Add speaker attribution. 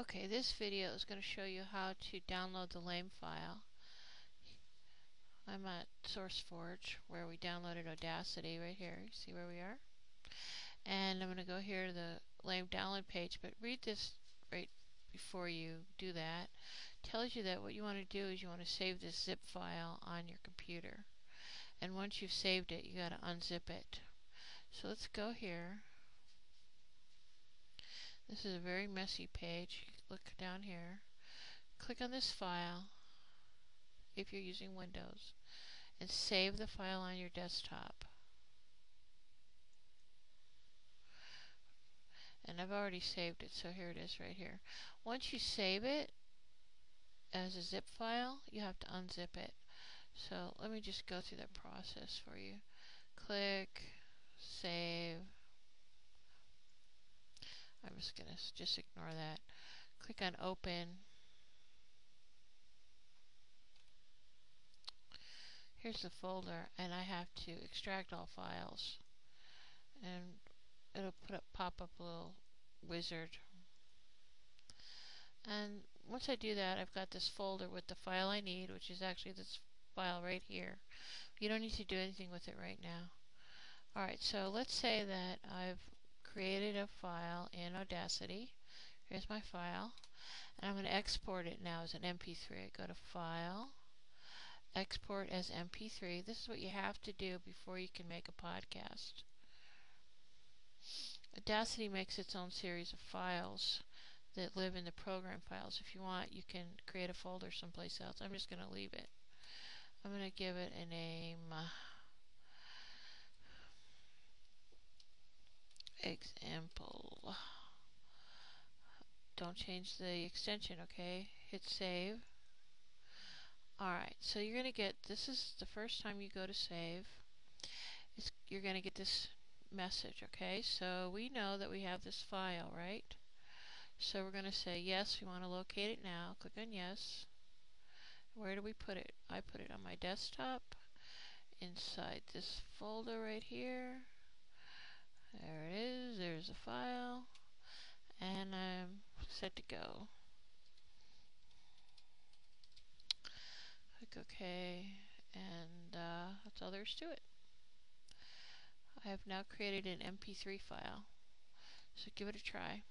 Speaker 1: Okay, this video is going to show you how to download the LAME file. I'm at SourceForge where we downloaded Audacity right here. You see where we are? And I'm going to go here to the LAME download page, but read this right before you do that. It tells you that what you want to do is you want to save this zip file on your computer. And once you've saved it, you got to unzip it. So let's go here this is a very messy page. Look down here. Click on this file if you're using Windows and save the file on your desktop. And I've already saved it, so here it is right here. Once you save it as a zip file, you have to unzip it. So let me just go through that process for you. Click, save, I'm just going to just ignore that. Click on open. Here's the folder and I have to extract all files and it'll put up pop up a little wizard and once I do that I've got this folder with the file I need which is actually this file right here you don't need to do anything with it right now alright so let's say that I've created a file in Audacity. Here's my file. And I'm going to export it now as an MP3. I go to File, Export as MP3. This is what you have to do before you can make a podcast. Audacity makes its own series of files that live in the program files. If you want, you can create a folder someplace else. I'm just going to leave it. I'm going to give it a name. Example. Don't change the extension, okay? Hit save. Alright, so you're going to get, this is the first time you go to save. It's, you're going to get this message, okay? So we know that we have this file, right? So we're going to say, yes, we want to locate it now. Click on yes. Where do we put it? I put it on my desktop inside this folder right here. There it is. There's a file. And I'm set to go. Click OK. And uh, that's all there is to it. I have now created an MP3 file. So give it a try.